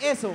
Eso.